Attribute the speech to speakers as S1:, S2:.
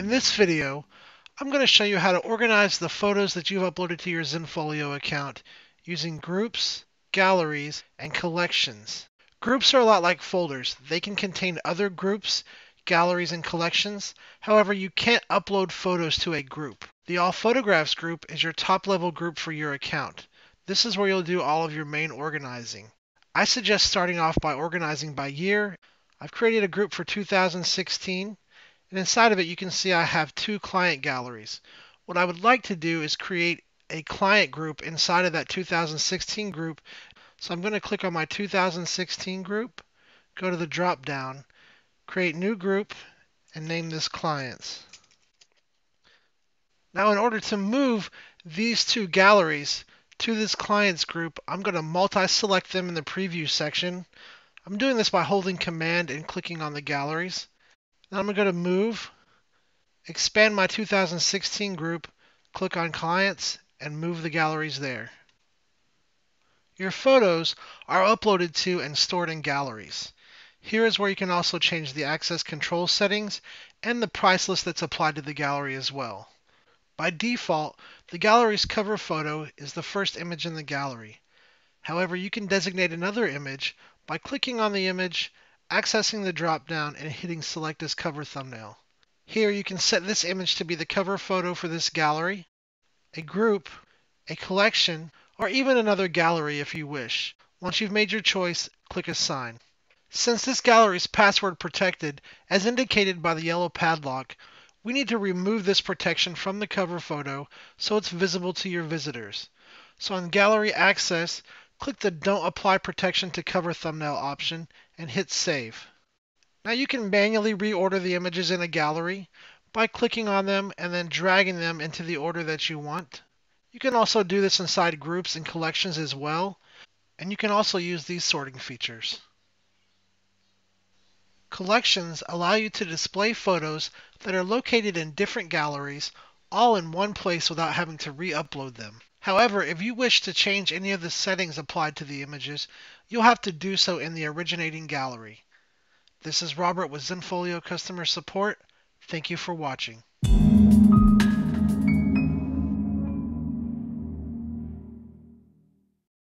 S1: In this video, I'm going to show you how to organize the photos that you've uploaded to your Zenfolio account using groups, galleries, and collections. Groups are a lot like folders. They can contain other groups, galleries, and collections. However, you can't upload photos to a group. The All Photographs group is your top level group for your account. This is where you'll do all of your main organizing. I suggest starting off by organizing by year. I've created a group for 2016 and inside of it, you can see I have two client galleries. What I would like to do is create a client group inside of that 2016 group. So I'm going to click on my 2016 group, go to the drop down, create new group, and name this clients. Now in order to move these two galleries to this clients group, I'm going to multi-select them in the preview section. I'm doing this by holding command and clicking on the galleries. Now I'm going to go to Move, expand my 2016 group, click on Clients, and move the galleries there. Your photos are uploaded to and stored in galleries. Here is where you can also change the access control settings and the price list that's applied to the gallery as well. By default, the gallery's cover photo is the first image in the gallery. However, you can designate another image by clicking on the image accessing the drop-down and hitting Select as Cover Thumbnail. Here you can set this image to be the cover photo for this gallery, a group, a collection, or even another gallery if you wish. Once you've made your choice, click Assign. Since this gallery is password protected, as indicated by the yellow padlock, we need to remove this protection from the cover photo so it's visible to your visitors. So on Gallery Access, click the Don't Apply Protection to Cover Thumbnail option and hit Save. Now you can manually reorder the images in a gallery by clicking on them and then dragging them into the order that you want. You can also do this inside groups and collections as well, and you can also use these sorting features. Collections allow you to display photos that are located in different galleries all in one place without having to re-upload them. However, if you wish to change any of the settings applied to the images, you'll have to do so in the originating gallery. This is Robert with Zenfolio Customer Support. Thank you for watching.